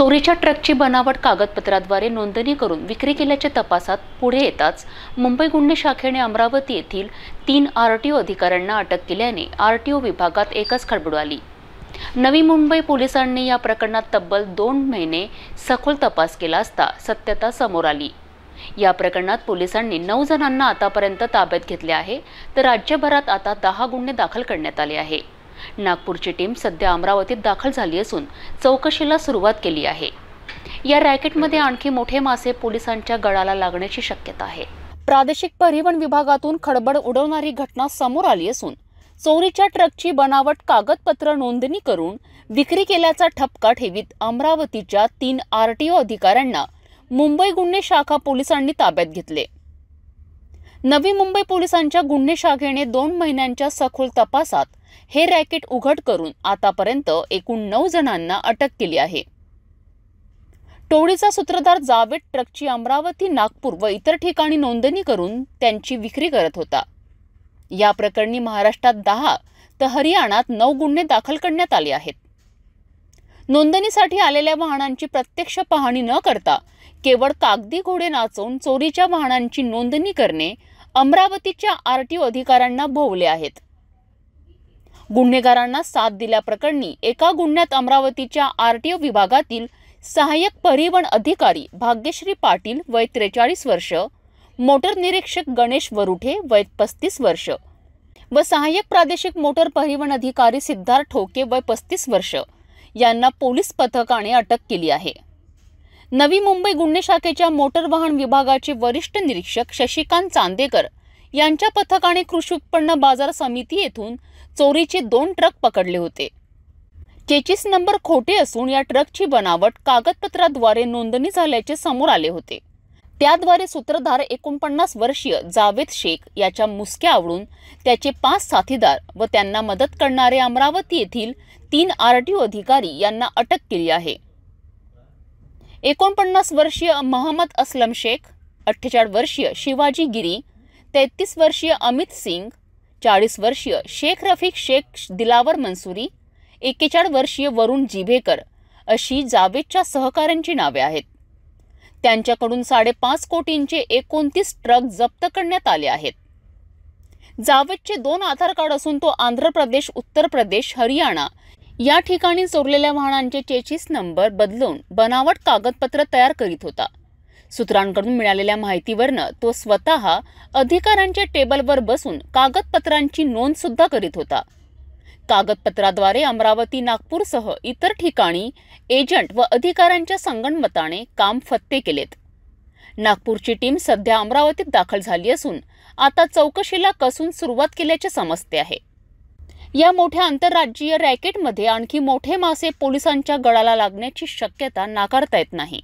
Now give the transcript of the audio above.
चोरीच्या ट्रकची बनावट कागदपत्राद्वारे नोंदणी करून विक्री केल्याच्या तपासात पुढे येताच मुंबई गुन्हे शाखेने अमरावती येथील तीन आर टी ओ अधिकाऱ्यांना अटक केल्याने आर टी ओ विभागात एकच खळबळ आली. नवी मुंबई पोलिसांनी या प्रकरणात तब्बल दोन महिने सखोल तपास केला असता सत्यता समोर आली. या प्रकरणात पोलिसांनी नऊ जणांना आतापर्यंत ताब्यात घेतले आहे तर राज्यभरात आता दहा गुन्हे दाखल करण्यात आले आहे. नागपूरची टीम सध्या अमरावतीत दाखल झाली असून चौकशीला सुरुवात केली आहे. या रॅकेटमध्ये आणखी मोठे मासे पोलिसांच्या गळाला लागण्याची शक्यता आहे. प्रादेशिक परिवहन विभागातून खडबड उडवणारी घटना समोर आली असून चोरीच्या ट्रकची बनावट कागदपत्र नोंदणी करून विक्री केल्याचा ठपका ठेवीत अमरावतीच्या तीन आर टी ओ अधिकाऱ्यांना मुंबई गुन्हे शाखा पोलिसांनी ताब्यात घेतले. नवी मुंबई पोलिसांच्या गुन्हे शाखेने दोन महिन्यांच्या सखोल तपासात हे रॅकेट उघड करून आतापर्यंत एकूण नऊ जणांना अटक केली आहे. टोळीचा सूत्रधार जावेद ट्रकची अमरावती नागपूर व इतर ठिकाणी नोंदणी करून त्यांची विक्री करत होता. या प्रकरणी महाराष्ट्रात दहा तर हरियाणात नऊ गुन्हे दाखल करण्यात आले आहेत. नोंदणीसाठी आलेल्या वाहनांची प्रत्यक्ष पाहणी न करता केवळ कागदी घोडे नाचवून चोरीच्या वाहनांची नोंदणी करणे अमरावतीच्या आरटीओ अधिकाऱ्यांना भोवले आहेत. गुन्हेगारांना साथ दिल्याप्रकरणी एका गुन्ह्यात अमरावतीच्या आरटीओ विभागातील सहाय्यक परिवहन अधिकारी भाग्यश्री पाटील वय त्रेचाळीस वर्ष मोटर निरीक्षक गणेश वरुठे वय पस्तीस वर्ष व सहाय्यक प्रादेशिक मोटर परिवहन अधिकारी सिद्धार्थ ठोके वय पस्तीस वर्ष यांना पोलीस पथकाने अटक केली आहे. नवी मुंबई गुन्हे शाखेच्या मोटर वाहन विभागाचे वरिष्ठ निरीक्षक शशिकांत चांदेकर यांच्या पथकाने कृषी उत्पन्न बाजार समिती येथून चोरीचे दोन ट्रक पकडले होते. चेचीस नंबर खोटे असून या ट्रकची बनावट कागदपत्राद्वारे नोंदणी झाल्याचे समोर आले होते. त्याद्वारे सूत्रधार एकोणपन्नास वर्षीय जावेद शेख याच्या मुसक्या आवडून त्याचे पाच साथीदार व त्यांना मदत करणारे अमरावती येथील तीन आरटीओ अधिकारी यांना अटक केली आहे. एकोणपन्नास वर्षीय महम्मद असलम शेख अठ्ठेचाळीस वर्षीय शिवाजी गिरी तेहतीस वर्षीय अमित सिंग चाळीस वर्षीय शेख रफिक शेख दिलावर मंसुरी एक्केचाळीस वर्षीय वरुण जिभेकर अशी जावेदच्या सहकाऱ्यांची नावे आहेत. त्यांच्याकडून साडेपाच कोटींचे एकोणतीस ट्रक जप्त करण्यात आले आहेत. जावेदचे दोन आधार कार्ड असून तो आंध्र प्रदेश उत्तर प्रदेश हरियाणा या ठिकाणी चोरलेल्या वाहनांचे चेचीस नंबर बदलून बनावट कागदपत्र तयार करीत होता. सूत्रांकडून मिळालेल्या माहितीवरनं तो स्वतः अधिकाऱ्यांच्या टेबलवर बसून कागदपत्रांची नोंद सुद्धा करीत होता. कागदपत्राद्वारे अमरावती नागपूरसह इतर ठिकाणी एजंट व अधिकाऱ्यांच्या संगणमताने काम फत्ते केलेत. नागपूरची टीम सध्या अमरावतीत दाखल झाली असून आता चौकशीला कसून सुरुवात केल्याचे समजते आहे. या मोठ्या आंतरराज्यीय रॅकेटमध्ये आणखी मोठे मासे पोलिसांच्या गळाला लागण्याची शक्यता नाकारता येत नाही.